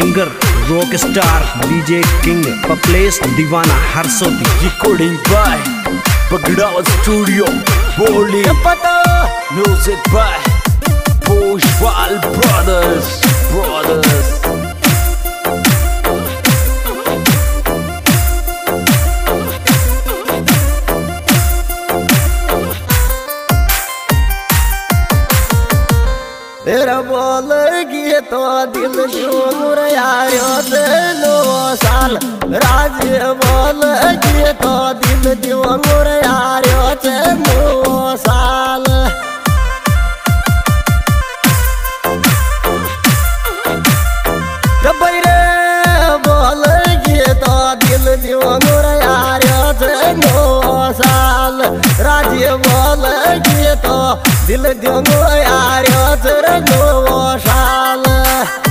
singer rock star DJ king पप्लेस दीवाना हरसोती Recording by Bagdawa Studio Boli Music by Pushpal Brothers Brothers तेरा तो दिल ज़ोर आयो दिलो साल। राज्य बोल गे तो दिल ज़ोर आयो चलो साल। बोल तो दिल ज़ोर यारो चलो साल। राज्य बोल तो दिल यारो चलो साल। Ah.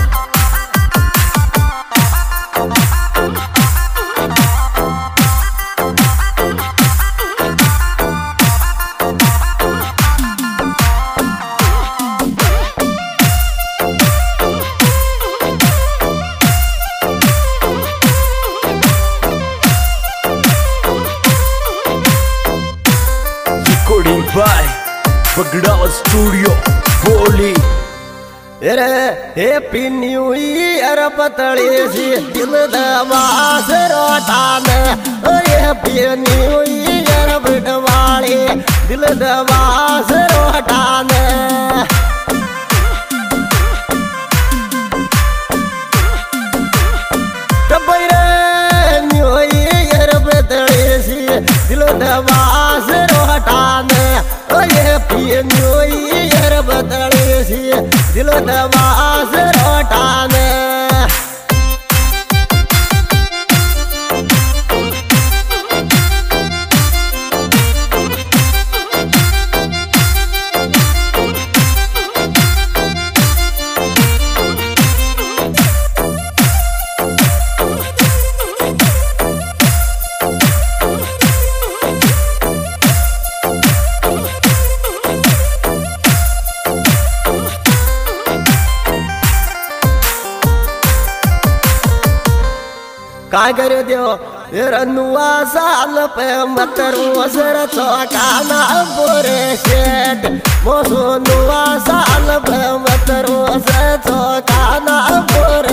हैप्पी न्यू ईयर पतली सी, दिल दबास रोटान हैप्पी न्यू ईयर बिटवाली दिल दबास रोटान न्यू काय कर देव नुआ साल पे मतरू सर चौकाना बोरे शेट मोसो नुआ साल पे मतरू सर चौकाना बोरे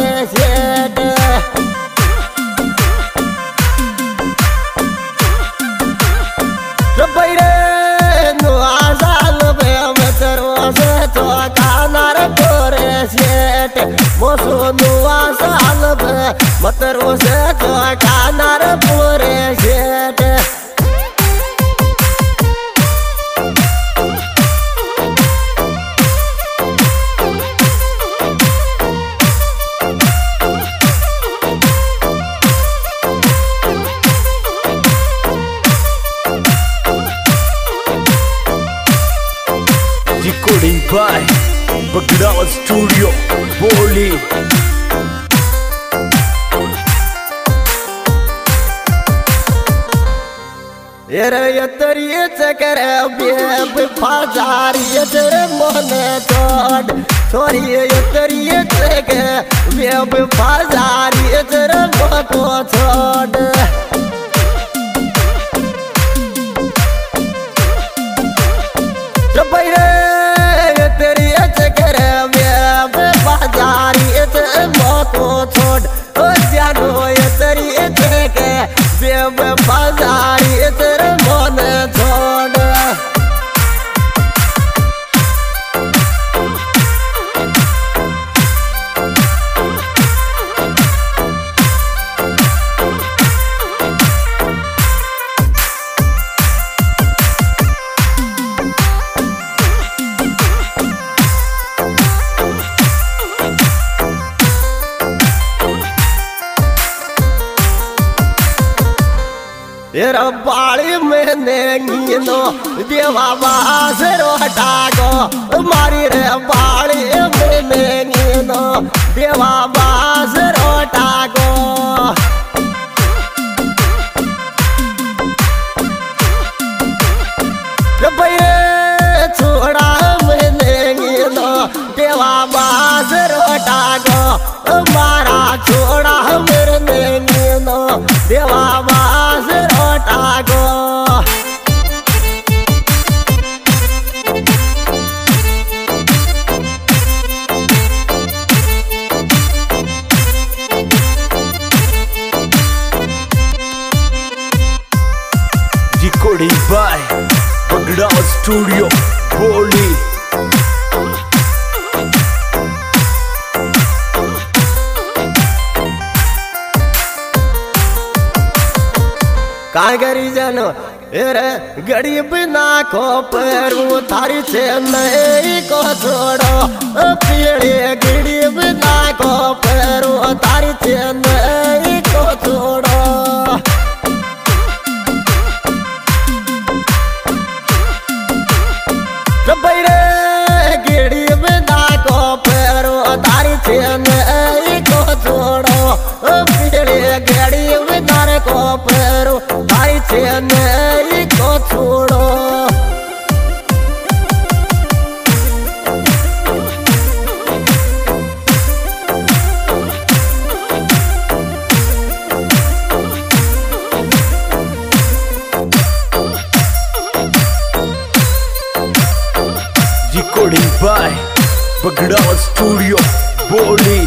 Recording by Bagdawa Studio Boli Era yatari chakara beb fazari yatar mon tod Sorry yatari chakara beb fazari बाड़ी में नेंगिनो देवा बासरो हटागो। मारी रे बाड़ी में नेंगिनो देवा बासरो हटागो। छोड़ा में नेंगिनो देवा बासरो by Bagda Studio Boli काय करी जन रे गरीब ना को परू, थारी से नहीं को छोड़ो पीड़े गरीब ना को परू, थारी से नहीं को छोड़ो Bagda Studio, Boli.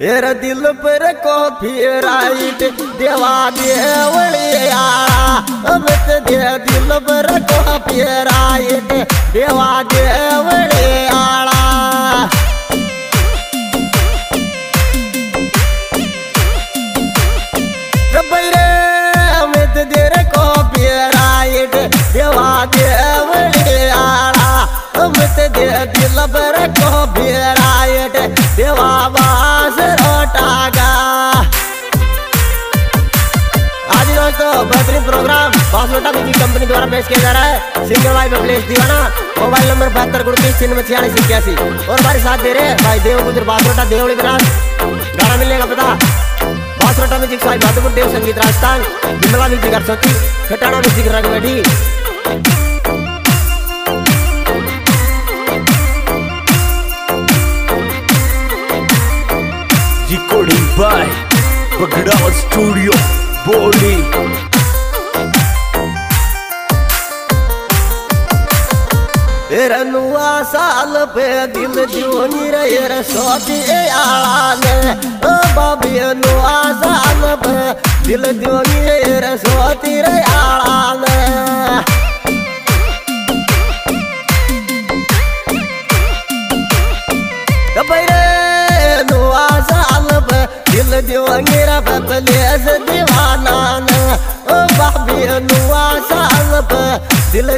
मेरा दिल पर कॉफ़ी राइट देवा देवड़ी आड़ा अब तो दे दिल पर कॉफ़ी राइट देवा देवड़ी आज दोस्तों बेहतरीन प्रोग्राम बासलोटा म्यूज़िक कंपनी द्वारा पेश किया जा रहा है। सिंगर भाई बबलेश दीवाना मोबाइल नंबर बहत्तर उनतीस छियानवे छियालीस, इक्यासी। और हमारे साथ दे रहे भाई देव गुजर बासलोटा देवड़ी विराज गाना मिलने का पता। Baslota music Sawai Madhopur Dev Sangeet Rajasthan. Bimla music Harsoti Khatana music Rangmedhi Bagda Studio Boli तेरा नुआ साल पे दिल जूनी रे रे सोती आला ने ओ बाबी नुआ साल पे दिल जूनी रे रे सोती रे आला ने बैरे नुआ साल पे दिल जूनी रे बबलेस दीवाना ने ओ बाबी नुआ साल पे दिल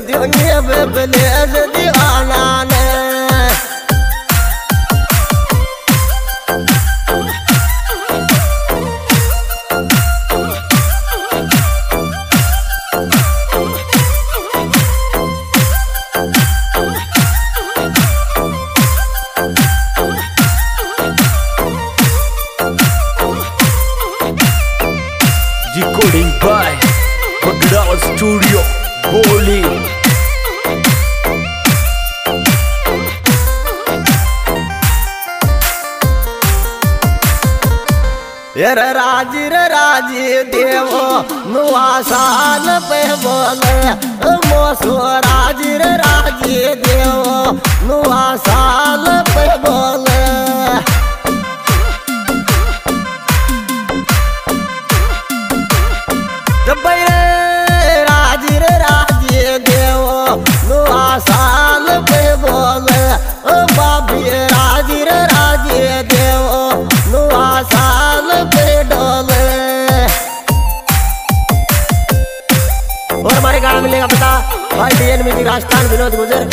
Recording by Bagda Studio Boli एर राज़ी रे राज़ी, देवो नुआ साल पे बोले मोसो राज़ी रे राज़ी, देवो नुआ साल पे बोले मोहम्मद गुजर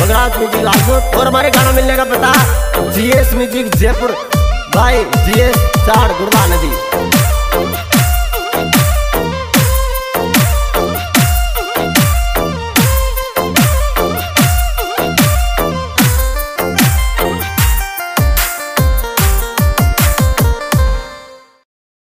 बगराज म्यूज़िक लाजपुर और हमारे गाना मिलने का पता GS music Jaipur, by GS चार गुड़वा नदी।